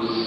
Deus.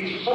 It's